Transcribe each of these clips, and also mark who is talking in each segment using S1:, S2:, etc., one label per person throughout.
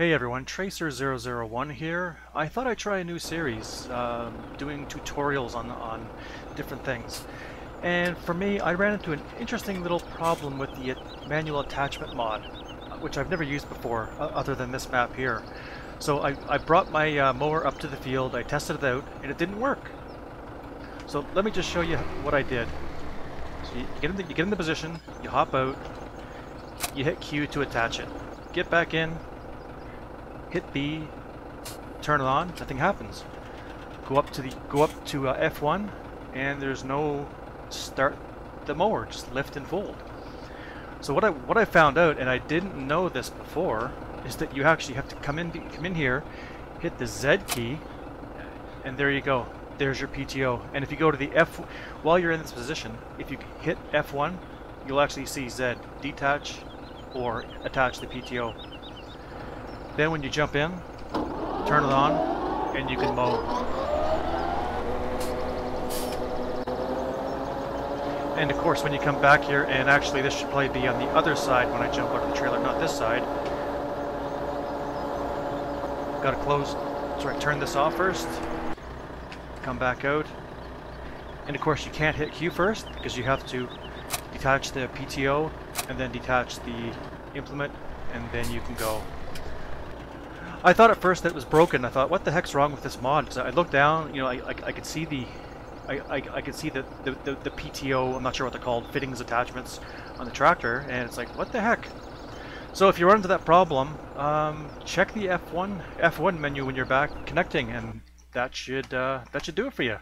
S1: Hey everyone, Tracer001 here. I thought I'd try a new series, um, doing tutorials on, on different things. And for me, I ran into an interesting little problem with the manual attachment mod, which I've never used before, uh, other than this map here. So I, I brought my uh, mower up to the field, I tested it out, and it didn't work. So let me just show you what I did. So you get in the, you get in the position, you hop out, you hit Q to attach it. Get back in, hit B, turn it on, nothing happens. Go up to the go up to uh, F1, and there's no start the mower, just lift and fold. So what I what I found out, and I didn't know this before, is that you actually have to come in come in here, hit the Z key, and there you go. There's your PTO. And if you go to the F, while you're in this position, if you hit F1, you'll actually see Z detach or attach the PTO. Then when you jump in, turn it on, and you can mow. And of course, when you come back here, and actually this should probably be on the other side when I jump of the trailer, not this side. Gotta close, sorry, turn this off first. Come back out. And of course you can't hit Q first, because you have to detach the PTO, and then detach the implement, and then you can go. I thought at first that it was broken. I thought, what the heck's wrong with this mod? Because I looked down, you know, I, I, I could see the, I, I, I could see the, the, the, the, PTO, I'm not sure what they're called, fittings attachments on the tractor, and it's like, what the heck? So if you run into that problem, um, check the F1 F1 menu when you're back connecting, and that should uh, that should do it for you.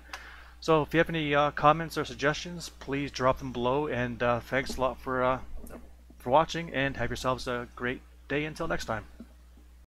S1: So if you have any uh, comments or suggestions, please drop them below, and uh, thanks a lot for uh, for watching, and have yourselves a great day until next time.